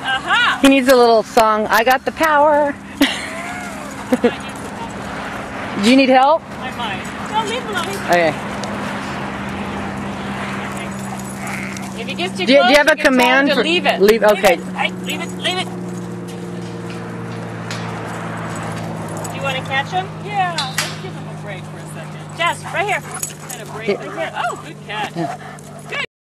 Uh-huh. He needs a little song, I got the power. Do you need help? I might. No, leave him alone. Okay. If he gets too do, close, do you have a command for, leave it. Leave, okay. Leave it. I, leave it. Leave it. Do you want to catch him? Yeah. Let's give him a break for a second. Jess, right here. And a break right here. Oh, good catch. Yeah.